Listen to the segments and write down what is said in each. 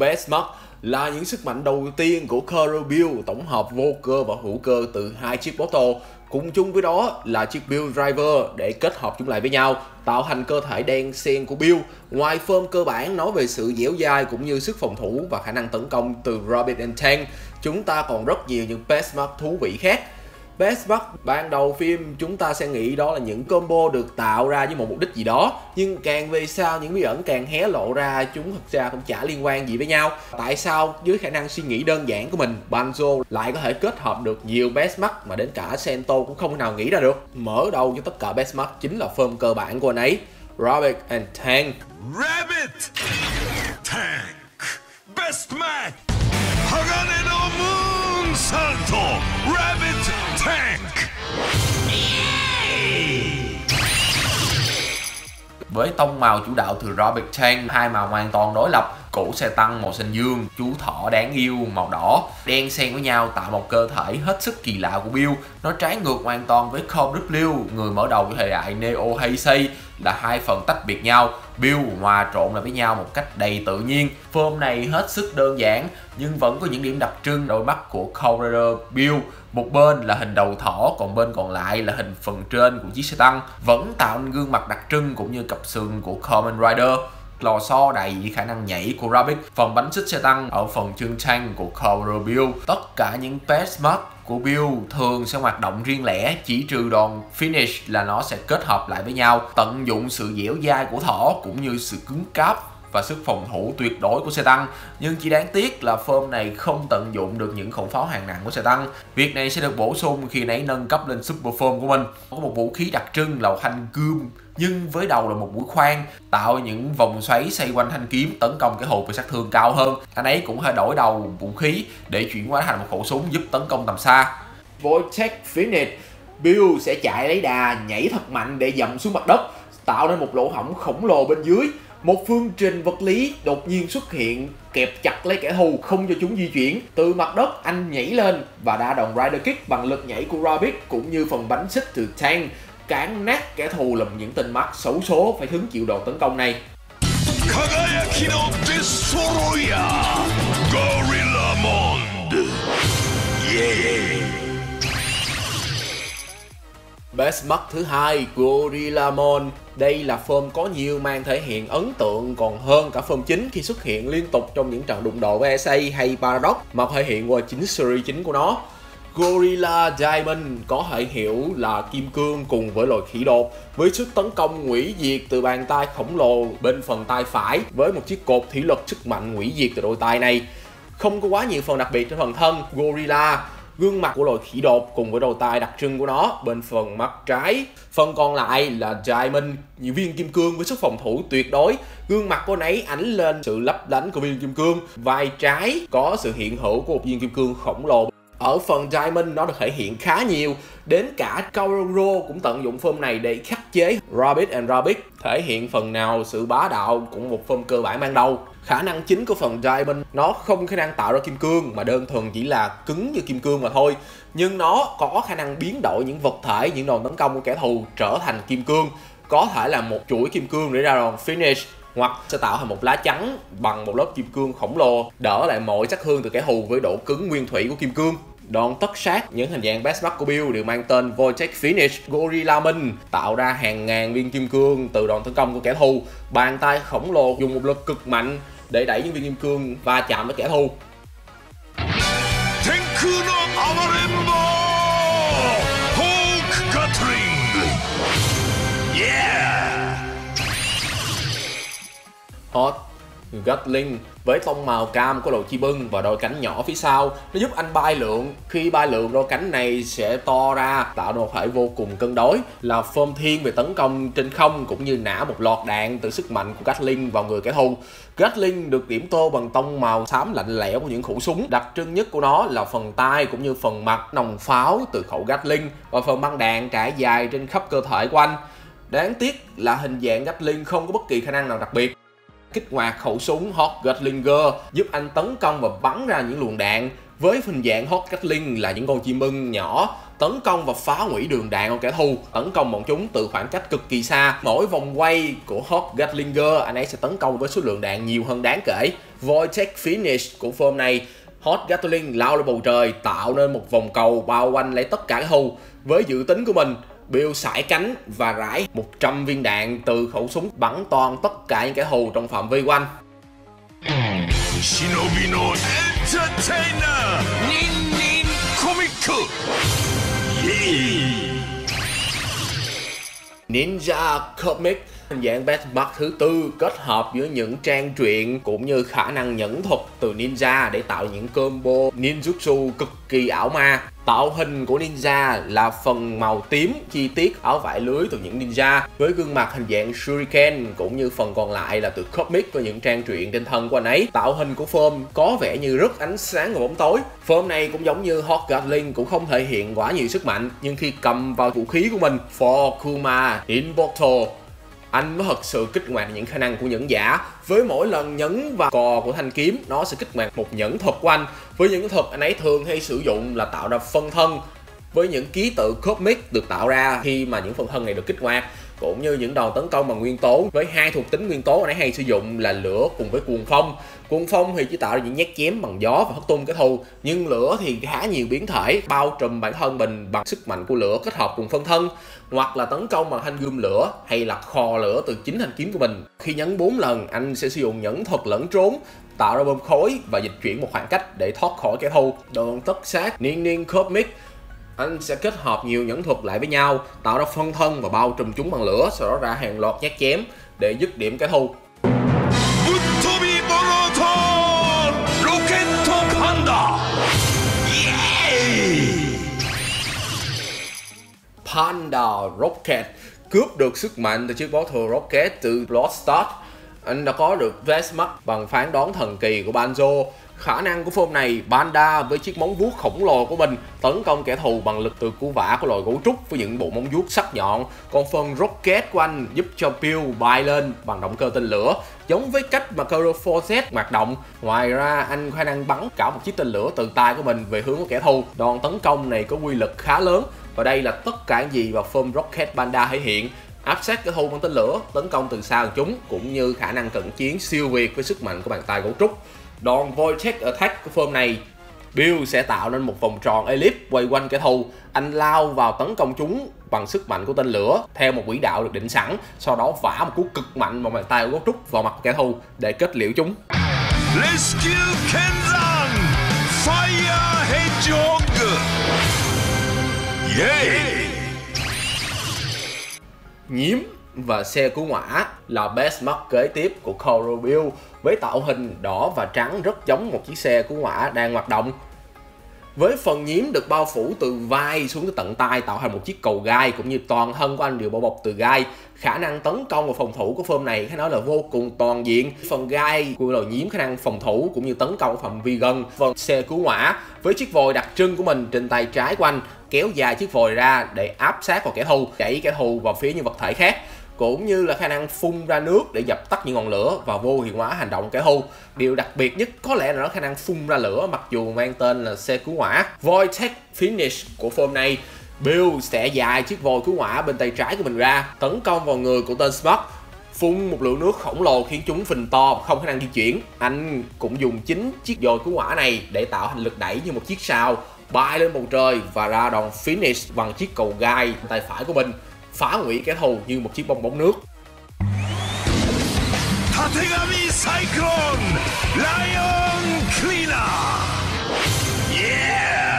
Bestmark là những sức mạnh đầu tiên của Curl Build tổng hợp vô cơ và hữu cơ từ hai chiếc bottle Cùng chung với đó là chiếc Build Driver để kết hợp chúng lại với nhau, tạo thành cơ thể đen xen của Build. Ngoài form cơ bản nói về sự dẻo dai cũng như sức phòng thủ và khả năng tấn công từ Robin and Tank, chúng ta còn rất nhiều những best thú vị khác. Best Buck ban đầu phim chúng ta sẽ nghĩ đó là những combo được tạo ra với một mục đích gì đó. Nhưng càng về sau, những bí ẩn càng hé lộ ra, chúng thật ra cũng chả liên quan gì với nhau. Tại sao? Dưới khả năng suy nghĩ đơn giản của mình Banjo lại có thể kết hợp được nhiều Best Buck mà đến cả Sento cũng không thể nào nghĩ ra được. Mở đầu cho tất cả Best Buck chính là form cơ bản của anh ấy Rabbit and Tank Rabbit Tank. Best Man Santo Rabbit Tank. Với tông màu chủ đạo từ Robert Tank, hai màu hoàn toàn đối lập củ xe tăng màu xanh dương, chú thỏ đáng yêu màu đỏ. Đen xen với nhau tạo một cơ thể hết sức kỳ lạ của Bill. Nó trái ngược hoàn toàn với Cobra W, người mở đầu của thời đại Neo Heisei là hai phần tách biệt nhau. Bill hòa trộn lại với nhau một cách đầy tự nhiên. Form này hết sức đơn giản, nhưng vẫn có những điểm đặc trưng đôi mắt của Cobra Bill, một bên là hình đầu thỏ, còn bên còn lại là hình phần trên của chiếc xe tăng, vẫn tạo nên gương mặt đặc trưng cũng như cặp sừng của Kamen Rider lò xo đầy khả năng nhảy của Rabbit, phần bánh xích xe tăng ở phần chương trang của Cobra Bill. Tất cả những best mark của Bill thường sẽ hoạt động riêng lẻ, chỉ trừ đòn finish là nó sẽ kết hợp lại với nhau, tận dụng sự dẻo dai của thỏ cũng như sự cứng cáp và sức phòng thủ tuyệt đối của xe tăng. Nhưng chỉ đáng tiếc là form này không tận dụng được những khẩu pháo hàng nặng của xe tăng. Việc này sẽ được bổ sung khi nãy nâng cấp lên super form của mình. Có một vũ khí đặc trưng là thanh cương nhưng với đầu là một mũi khoan, tạo những vòng xoáy xoay quanh thanh kiếm, tấn công cái hộp với sát thương cao hơn. Anh ấy cũng hơi đổi đầu vũ khí để chuyển hóa thành một khẩu súng giúp tấn công tầm xa. Vortex Finish Bill sẽ chạy lấy đà, nhảy thật mạnh để dậm xuống mặt đất, tạo nên một lỗ hổng khổng lồ bên dưới. Một phương trình vật lý đột nhiên xuất hiện, kẹp chặt lấy kẻ thù không cho chúng di chuyển. Từ mặt đất, anh nhảy lên và đa đòn rider kick bằng lực nhảy của rabbit cũng như phần bánh xích từ tank cản nát kẻ thù lùm những tên mắt xấu số phải hứng chịu đòn tấn công này. Best mắt thứ hai Gorillamon Đây là form có nhiều màn thể hiện ấn tượng còn hơn cả form chính khi xuất hiện liên tục trong những trận đụng độ với SA hay Paradox mà thể hiện qua chính series chính của nó. Gorilla Diamond có thể hiểu là kim cương cùng với loài khỉ đột. Với sức tấn công hủy diệt từ bàn tay khổng lồ bên phần tay phải với một chiếc cột thủy lực sức mạnh hủy diệt từ đôi tay này. Không có quá nhiều phần đặc biệt trên phần thân Gorilla. Gương mặt của loài khỉ đột cùng với đầu tay đặc trưng của nó bên phần mắt trái. Phần còn lại là Diamond, những viên kim cương với sức phòng thủ tuyệt đối. Gương mặt của nấy ánh lên sự lấp lánh của viên kim cương. Vai trái có sự hiện hữu của một viên kim cương khổng lồ ở phần Diamond, nó được thể hiện khá nhiều. Đến cả Kaoru cũng tận dụng form này để khắc chế Rabbit and Rabbit. Thể hiện phần nào sự bá đạo cũng một form cơ bản ban đầu. Khả năng chính của phần Diamond, nó không khả năng tạo ra kim cương, mà đơn thuần chỉ là cứng như kim cương mà thôi. Nhưng nó có khả năng biến đổi những vật thể, những đòn tấn công của kẻ thù trở thành kim cương. Có thể là một chuỗi kim cương để ra đòn finish, hoặc sẽ tạo thành một lá chắn bằng một lớp kim cương khổng lồ, đỡ lại mọi sát thương từ kẻ thù với độ cứng nguyên thủy của kim cương đòn tất sát những hình dạng best của Bill đều mang tên Vortex Finish Gorilla Min tạo ra hàng ngàn viên kim cương từ đòn tấn công của kẻ thù. Bàn tay khổng lồ dùng một lực cực mạnh để đẩy những viên kim cương va chạm với kẻ thù. 天 Gatling với tông màu cam của đầu chi bưng và đôi cánh nhỏ phía sau. Nó giúp anh bay lượn. Khi bay lượn, đôi cánh này sẽ to ra, tạo độ thể vô cùng cân đối, là phơm thiên về tấn công trên không cũng như nã một loạt đạn từ sức mạnh của Gatling vào người kẻ thù. Gatling được điểm tô bằng tông màu xám lạnh lẽo của những khẩu súng. Đặc trưng nhất của nó là phần tay cũng như phần mặt nòng pháo từ khẩu Gatling và phần băng đạn trải dài trên khắp cơ thể của anh. Đáng tiếc là hình dạng Gatling không có bất kỳ khả năng nào đặc biệt kích hoạt khẩu súng Hot Gatlinger, giúp anh tấn công và bắn ra những luồng đạn. Với hình dạng Hot Gatling là những con chim ưng nhỏ, tấn công và phá hủy đường đạn của kẻ thù. Tấn công bọn chúng từ khoảng cách cực kỳ xa. Mỗi vòng quay của Hot Gatlinger, anh ấy sẽ tấn công với số lượng đạn nhiều hơn đáng kể. Voitech Finish của form này, Hot Gatling lao lên bầu trời, tạo nên một vòng cầu bao quanh lấy tất cả kẻ thù. Với dự tính của mình Bill sải cánh và rải 100 viên đạn từ khẩu súng bắn toàn tất cả những kẻ thù trong phạm vi quanh. Shinobi no Ninja Comic hình dạng Batman thứ tư kết hợp với những trang truyện cũng như khả năng nhẫn thuật từ ninja để tạo những combo ninjutsu cực kỳ ảo ma. Tạo hình của ninja là phần màu tím chi tiết áo vải lưới từ những ninja, với gương mặt hình dạng shuriken cũng như phần còn lại là từ comic và những trang truyện trên thân của anh ấy. Tạo hình của form có vẻ như rất ánh sáng và bóng tối. Form này cũng giống như Hot Gatling cũng không thể hiện quá nhiều sức mạnh, nhưng khi cầm vào vũ khí của mình, For Kuma Inbottle anh mới thật sự kích hoạt những khả năng của nhẫn giả. Với mỗi lần nhấn vào cò của thanh kiếm, nó sẽ kích hoạt một nhẫn thuật của anh. Với những thuật anh ấy thường hay sử dụng là tạo ra phân thân. Với những ký tự cosmic được tạo ra khi mà những phân thân này được kích hoạt cũng như những đòn tấn công bằng nguyên tố, với hai thuộc tính nguyên tố anh ấy hay sử dụng là lửa cùng với cuồng phong. Cuồng phong thì chỉ tạo ra những nhát chém bằng gió và hất tung cái thù, nhưng lửa thì khá nhiều biến thể, bao trùm bản thân mình bằng sức mạnh của lửa kết hợp cùng phân thân, hoặc là tấn công bằng thanh gươm lửa hay là kho lửa từ chính thanh kiếm của mình. Khi nhấn 4 lần, anh sẽ sử dụng nhẫn thuật lẫn trốn, tạo ra bơm khối và dịch chuyển một khoảng cách để thoát khỏi kẻ thù. Đòn tất sát, niên niên cosmic anh sẽ kết hợp nhiều nhẫn thuật lại với nhau tạo ra phân thân và bao trùm chúng bằng lửa sau đó ra hàng loạt nhát chém để dứt điểm kẻ thù. Panda Rocket. Cướp được sức mạnh từ chiếc Bottle Rocket từ Bloodstock anh đã có được Vesmark bằng phán đoán thần kỳ của Banjo khả năng của form này Panda với chiếc móng vuốt khổng lồ của mình tấn công kẻ thù bằng lực từ cú vả của loài gấu trúc với những bộ móng vuốt sắc nhọn. Còn phần rocket của anh giúp cho Bill bay lên bằng động cơ tên lửa, giống với cách mà Kuro Force hoạt động. Ngoài ra, anh có khả năng bắn cả một chiếc tên lửa từ tay của mình về hướng của kẻ thù. Đòn tấn công này có quy lực khá lớn và đây là tất cả những gì mà form Rocket Panda thể hiện. Áp sát kẻ thù bằng tên lửa, tấn công từ xa chúng cũng như khả năng cận chiến siêu việt với sức mạnh của bàn tay gấu trúc. Đòn Voitech Attack của form này Bill sẽ tạo nên một vòng tròn elip quay quanh kẻ thù. Anh lao vào tấn công chúng bằng sức mạnh của tên lửa theo một quỹ đạo được định sẵn, sau đó vả một cú cực mạnh bằng bàn tay của gốc trúc vào mặt kẻ thù để kết liễu chúng. Rescue Fire Hedgehog Yeah! Nhiễm và xe cứu hỏa là best mark kế tiếp của Corobill với tạo hình đỏ và trắng rất giống một chiếc xe cứu hỏa đang hoạt động. Với phần nhiễm được bao phủ từ vai xuống tới tận tay, tạo thành một chiếc cầu gai cũng như toàn thân của anh đều bao bọc từ gai. Khả năng tấn công và phòng thủ của phơm này phải nói là vô cùng toàn diện. Phần gai của lò nhiễm khả năng phòng thủ cũng như tấn công phạm vi gần. Phần xe cứu hỏa với chiếc vòi đặc trưng của mình trên tay trái của anh kéo dài chiếc vòi ra để áp sát vào kẻ thù, đẩy kẻ thù vào phía những vật thể khác cũng như là khả năng phun ra nước để dập tắt những ngọn lửa và vô hiệu hóa hành động kẻ thù. Điều đặc biệt nhất có lẽ là nó khả năng phun ra lửa, mặc dù mang tên là xe cứu hỏa. Voitech Finish của form này, Bill sẽ dài chiếc vòi cứu hỏa bên tay trái của mình ra, tấn công vào người của tên Spock phun một lượng nước khổng lồ khiến chúng phình to và không khả năng di chuyển anh cũng dùng chính chiếc dồi cứu hỏa này để tạo thành lực đẩy như một chiếc sao bay lên bầu trời và ra đòn finish bằng chiếc cầu gai tay phải của mình phá hủy kẻ thù như một chiếc bong bóng nước. Tategami Cyclone Lion Cleaner Yeah!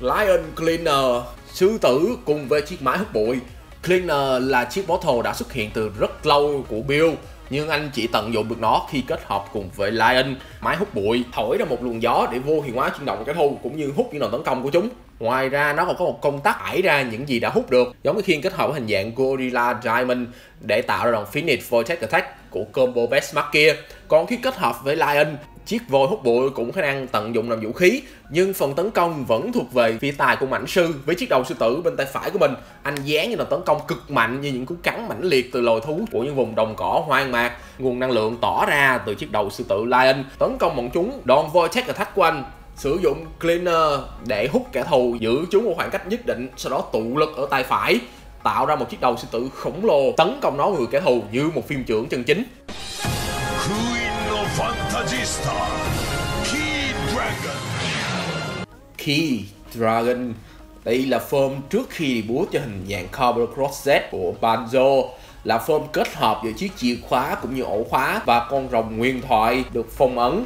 Lion Cleaner, sư tử cùng với chiếc máy hút bụi. Cleaner là chiếc bottle đã xuất hiện từ rất lâu của Bill nhưng anh chỉ tận dụng được nó khi kết hợp cùng với Lion, máy hút bụi, thổi ra một luồng gió để vô hiệu hóa chuyển động kẻ thù cũng như hút những đòn tấn công của chúng. Ngoài ra, nó còn có một công tắc thải ra những gì đã hút được, giống như khiên kết hợp với hình dạng Gorilla Diamond để tạo ra đòn Phoenix Vortex Attack của combo Best Mark kia. Còn khi kết hợp với Lion, chiếc vôi hút bụi cũng khả năng tận dụng làm vũ khí, nhưng phần tấn công vẫn thuộc về phía tài của mãnh sư với chiếc đầu sư tử bên tay phải của mình. Anh dán như là tấn công cực mạnh như những cú cắn mãnh liệt từ loài thú của những vùng đồng cỏ hoang mạc. Nguồn năng lượng tỏ ra từ chiếc đầu sư tử lion, tấn công bọn chúng, đòn vortex attack của anh sử dụng cleaner để hút kẻ thù giữ chúng một khoảng cách nhất định sau đó tụ lực ở tay phải tạo ra một chiếc đầu sư tử khổng lồ tấn công nó người kẻ thù như một phim trưởng chân chính. Key Dragon. Đây là form trước khi đi búa cho hình dạng Cobra Cross Z của Banjo là form kết hợp giữa chiếc chìa khóa cũng như ổ khóa và con rồng nguyên thoại được phong ấn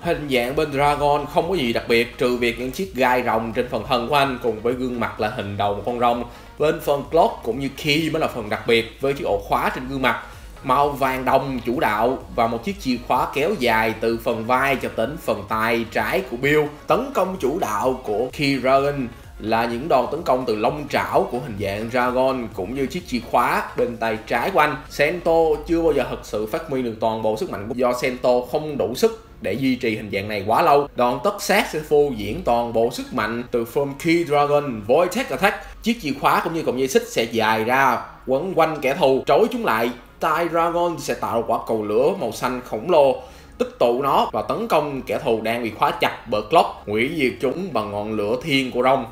hình dạng bên Dragon không có gì đặc biệt, trừ việc những chiếc gai rồng trên phần thân của anh cùng với gương mặt là hình đầu một con rồng bên phần Clock cũng như Key mới là phần đặc biệt với chiếc ổ khóa trên gương mặt màu vàng đồng chủ đạo và một chiếc chìa khóa kéo dài từ phần vai cho đến phần tay trái của Bill. Tấn công chủ đạo của Key Dragon là những đòn tấn công từ lông trảo của hình dạng Dragon cũng như chiếc chìa khóa bên tay trái của anh. Sento chưa bao giờ thực sự phát huy được toàn bộ sức mạnh do Sento không đủ sức để duy trì hình dạng này quá lâu. Đòn tất sát sẽ phô diễn toàn bộ sức mạnh từ form Key Dragon, Vortex Attack. Chiếc chìa khóa cũng như cọng dây xích sẽ dài ra, quấn quanh kẻ thù, trói chúng lại Tai Dragon sẽ tạo quả cầu lửa màu xanh khổng lồ, tích tụ nó và tấn công kẻ thù đang bị khóa chặt bởi Clock, hủy diệt chúng bằng ngọn lửa thiên của rồng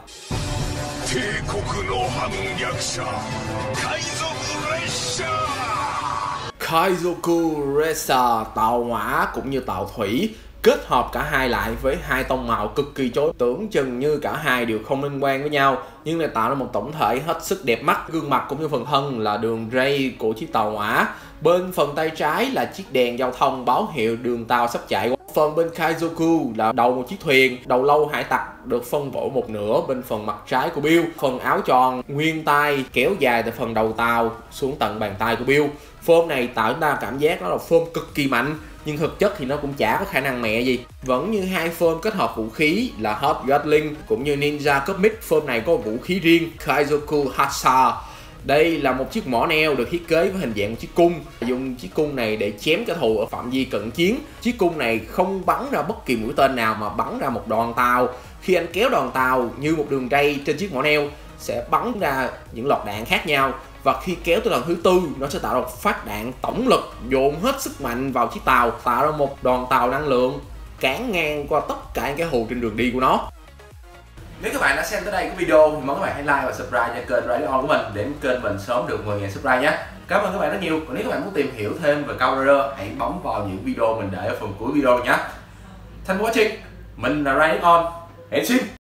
Kaizoku Resa, tàu hỏa cũng như tàu thủy kết hợp cả hai lại với hai tông màu cực kỳ chối tưởng, chừng như cả hai đều không liên quan với nhau, nhưng lại tạo ra một tổng thể hết sức đẹp mắt. Gương mặt cũng như phần thân là đường ray của chiếc tàu hỏa. Bên phần tay trái là chiếc đèn giao thông báo hiệu đường tàu sắp chạy qua phần bên Kaizoku là đầu một chiếc thuyền, đầu lâu hải tặc, được phân bổ một nửa bên phần mặt trái của Bill. Phần áo tròn, nguyên tay, kéo dài từ phần đầu tàu xuống tận bàn tay của Bill. Form này tạo chúng ta cảm giác nó là form cực kỳ mạnh, nhưng thực chất thì nó cũng chả có khả năng mẹ gì. Vẫn như hai form kết hợp vũ khí là Hot Gatling cũng như Ninja Cosmic. Form này có vũ khí riêng, Kaizoku Hasa đây là một chiếc mỏ neo được thiết kế với hình dạng một chiếc cung. Dùng chiếc cung này để chém kẻ thù ở phạm vi cận chiến. Chiếc cung này không bắn ra bất kỳ mũi tên nào mà bắn ra một đoàn tàu. Khi anh kéo đoàn tàu như một đường ray trên chiếc mỏ neo, sẽ bắn ra những loạt đạn khác nhau. Và khi kéo tới lần thứ tư, nó sẽ tạo ra một phát đạn tổng lực, dồn hết sức mạnh vào chiếc tàu, tạo ra một đoàn tàu năng lượng cán ngang qua tất cả những cái hồ trên đường đi của nó nếu các bạn đã xem tới đây cái video thì mong các bạn hãy like và subscribe cho kênh Radio On của mình để kênh mình sớm được 10.000 subscribe nhé. Cảm ơn các bạn rất nhiều. Còn nếu các bạn muốn tìm hiểu thêm về Counter hãy bấm vào những video mình để ở phần cuối video nhé. Thanks for watching. Mình là Radio On. Hẹn xin.